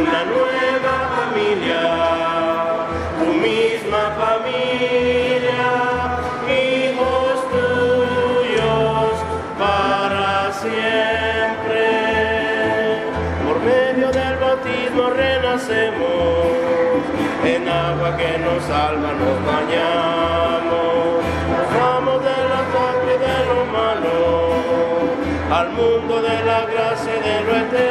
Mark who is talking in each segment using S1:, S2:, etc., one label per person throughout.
S1: una nueva familia, tu misma familia, hijos tuyos para siempre. Por medio del bautismo renacemos, en agua que nos salva nos bañamos, nos vamos del ataque de lo malo, al mundo de la gracia y de lo eterno.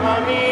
S1: Mamma.